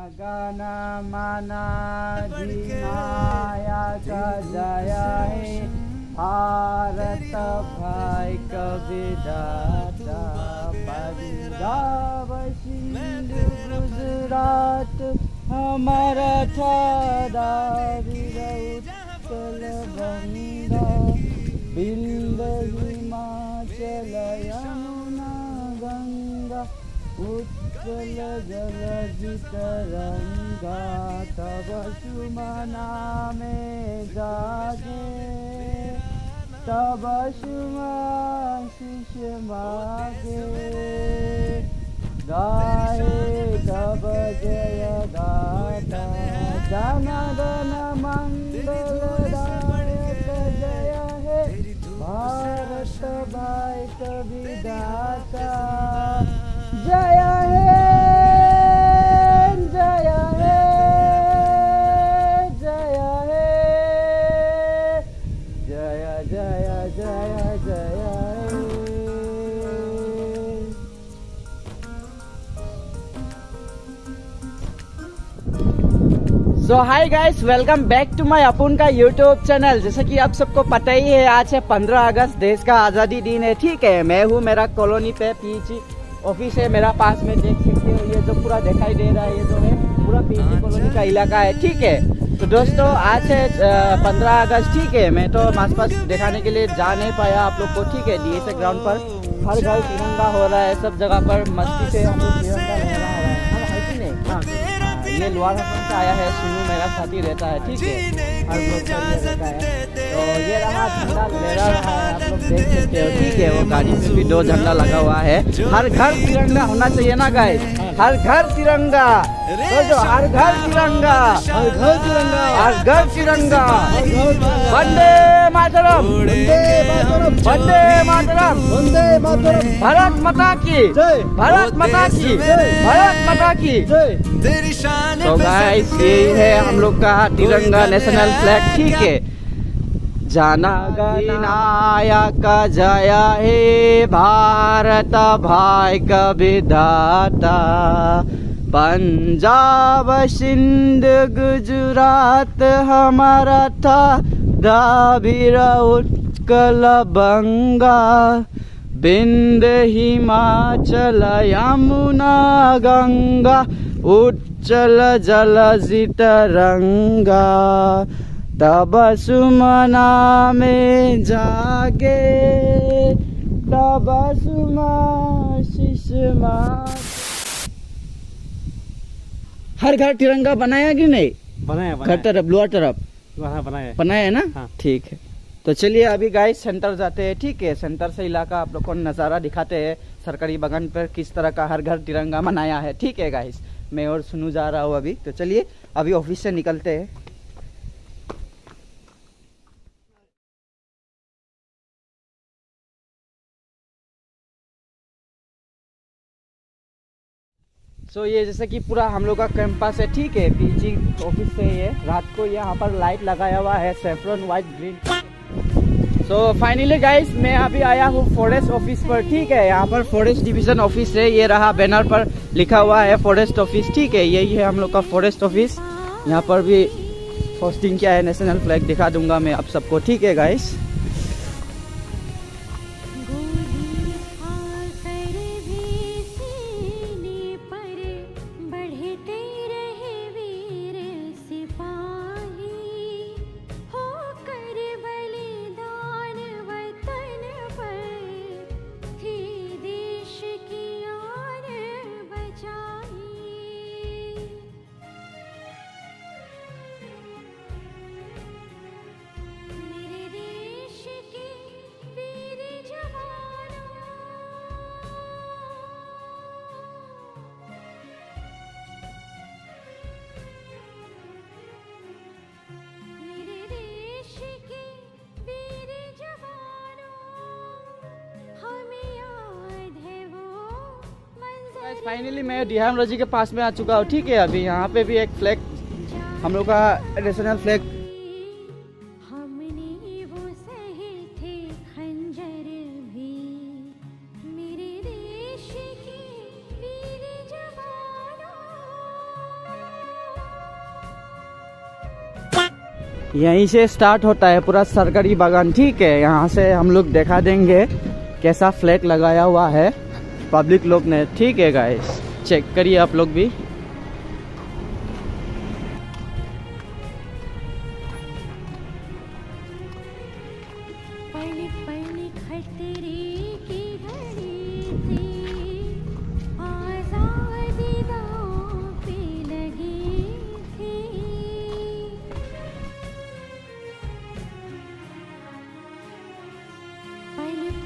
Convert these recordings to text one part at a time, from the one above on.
गणमनाधिनायक जय हे भारत भाई कविदाता पंजाब, सिंध, गुजरात हमारा ठाड़ा उत्कल बंगा बिंद, हिमाचल गंगा उत्कल जल तरंगा तब सुमना में जागे। तब सुमा शिष मागे गाए तब जय गाता जन गण जय हे। भारत भाई विदाता जय जय जय हे so hi guys welcome back to my अपुन का यूट्यूब चैनल जैसा कि आप सबको पता ही है आज है 15 अगस्त देश का आज़ादी दिन है। ठीक है मैं हूँ मेरा कॉलोनी पे पीजी ऑफ़िस है मेरा पास में देख सकते हो ये जो पूरा दिखाई दे रहा है ये जो है पूरा पीजी कॉलोनी का इलाका है। ठीक है दोस्तों आज है पंद्रह अगस्त ठीक है? मैं तो आस पास दिखाने के लिए जा नहीं पाया आप लोग को ठीक है? डी एस ग्राउंड पर हर घर तिरंगा हो रहा है सब जगह पर मस्ती से हम लोग लहरा है। हाँ, है कि ये लोअर हसन से आया है सुनू मेरा साथी रहता है ठीक है? तो ये रहा झंडा लहरा रहा है आप लोग देख सकते हो ठीक है? वो गाड़ी में भी दो झंडा लगा हुआ है। हर घर तिरंगा होना चाहिए ना गाइस हर घर तिरंगा। तो हर घर तिरंगा। हर घर तिरंगा। हर घर तिरंगा। वंदे मातरम। वंदे मातरम। वंदे मातरम। वंदे मातरम। भारत माता की। जय। भारत माता की। भारत माता की। जय। तेरी शान तो गाइस ये है हम लोग का तिरंगा नेशनल फ्लैग ठीक है। जाना गनायक जय हे भारत भाई कविदाता। पंजाब, सिंध, गुजरात, हमारा था द्राविड़ उत्कल बंगा। बिंद हिमाचल यमुना गंगा, उच्चल जल तरंगा तब सुमना में जागे तब सुमा शिशमा हर घर तिरंगा बनाया कि नहीं? बनाया घर तरफ़ लोअर तरफ़? वहाँ बनाया। बनाया है ना? हाँ। ठीक है। तो चलिए अभी गाइस सेंटर जाते हैं। ठीक है सेंटर से इलाका आप लोग को नज़ारा दिखाते हैं। सरकारी बगान पर किस तरह का हर घर तिरंगा मनाया है। ठीक है गाइस मैं और सुनू जा रहा हूँ अभी। तो चलिए अभी ऑफ़िस से निकलते हैं। सो ये जैसे कि पूरा हम लोग का कैंपस है, ठीक है? पीजी ऑफ़िस से ये रात को यहाँ पर लाइट लगाया हुआ है saffron white green so finally guys मैं अभी आया हूँ फॉरेस्ट ऑफ़िस पर, ठीक है? यहाँ पर फॉरेस्ट डिवीज़न ऑफ़िस है, ये रहा बैनर पर लिखा हुआ है फॉरेस्ट ऑफ़िस ठीक है? यही है हम लोग का फॉरेस्ट ऑफ़िस यहाँ पर भी पोस्टिंग क्या है नेशनल फ्लैग दिखा दूँगा मैं आप सबको, ठीक है गाइस फाइनली मैं डिहाम राज़ी के पास में आ चुका हूँ। ठीक है, अभी यहाँ पे भी एक फ्लैग हम लोग का नेशनल फ्लैग यहीं से स्टार्ट होता है पूरा सरकारी बागान। ठीक है, यहाँ से हम लोग देखा देंगे कैसा फ्लैग लगाया हुआ है। पब्लिक लोग ने ठीक है गाइस चेक करिए आप लोग भी।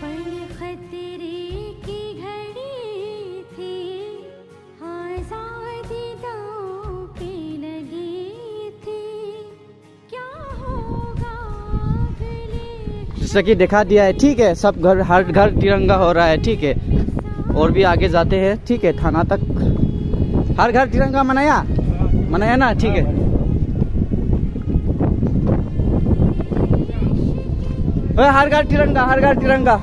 पल जैसा कि दिखा दिया है ठीक है सब घर हर घर तिरंगा हो रहा है ठीक है। और भी आगे जाते हैं ठीक है थाना तक। हर घर तिरंगा मनाया? मनाया ना ठीक है। ओए, हर घर तिरंगा हर घर तिरंगा।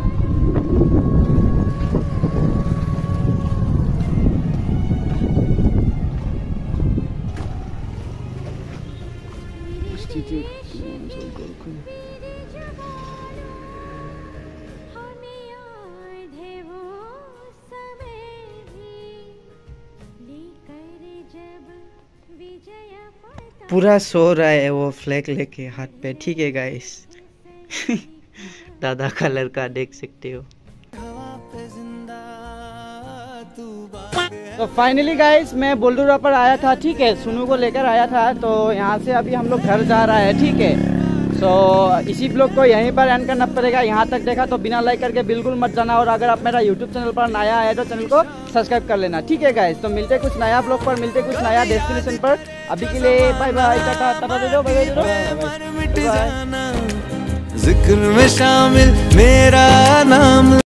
पूरा सो रहा है वो फ्लैग लेके हाथ पे। ठीक है गाइस दादा का लड़का देख सकते हो। तो फाइनली गाइस मैं बोल्डोरा पर आया था, ठीक है? सुनू को लेकर आया था तो यहाँ से अभी हम लोग घर जा रहा है, ठीक है? सो so, इसी ब्लॉग को यहीं पर एंड करना पड़ेगा। यहाँ तक देखा तो बिना लाइक करके बिल्कुल मत जाना और अगर आप मेरा यूट्यूब चैनल पर नया है तो चैनल को सब्सक्राइब कर लेना। ठीक है गाइस तो मिलते कुछ नया ब्लॉग पर मिलते कुछ नया डेस्टिनेशन पर। अभी के लिए बाय बाय ज़िक्र में शामिल मेरा नाम